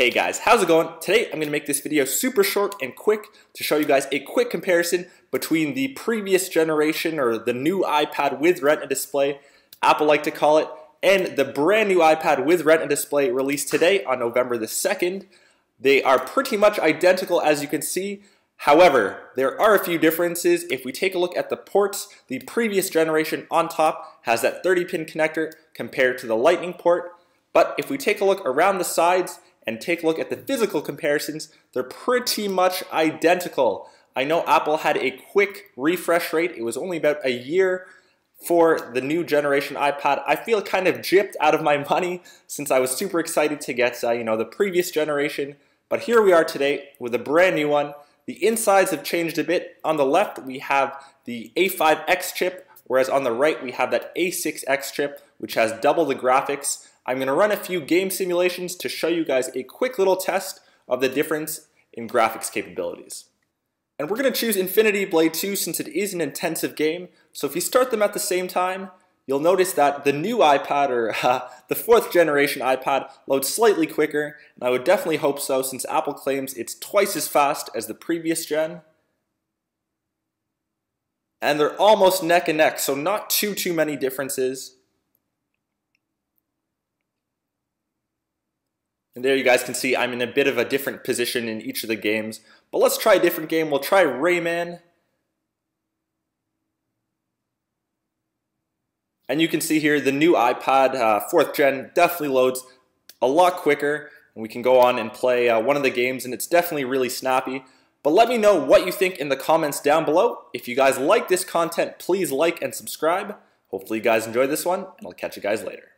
Hey guys, how's it going? Today I'm going to make this video super short and quick to show you guys a quick comparison between the previous generation or the new iPad with Retina display, Apple like to call it, and the brand new iPad with Retina display released today on November the 2nd. They are pretty much identical as you can see. However, there are a few differences. If we take a look at the ports, the previous generation on top has that 30 pin connector compared to the lightning port. But if we take a look around the sides, and take a look at the physical comparisons, they're pretty much identical. I know Apple had a quick refresh rate. It was only about a year for the new generation iPad. I feel kind of gypped out of my money since I was super excited to get, uh, you know, the previous generation. But here we are today with a brand new one. The insides have changed a bit. On the left, we have the A5X chip, whereas on the right, we have that A6X chip, which has double the graphics. I'm going to run a few game simulations to show you guys a quick little test of the difference in graphics capabilities. And we're going to choose Infinity Blade 2 since it is an intensive game, so if you start them at the same time, you'll notice that the new iPad, or uh, the fourth generation iPad, loads slightly quicker, and I would definitely hope so since Apple claims it's twice as fast as the previous gen. And they're almost neck and neck, so not too, too many differences. And there you guys can see I'm in a bit of a different position in each of the games. But let's try a different game. We'll try Rayman. And you can see here the new iPad, uh, 4th gen, definitely loads a lot quicker. And we can go on and play uh, one of the games, and it's definitely really snappy. But let me know what you think in the comments down below. If you guys like this content, please like and subscribe. Hopefully you guys enjoyed this one, and I'll catch you guys later.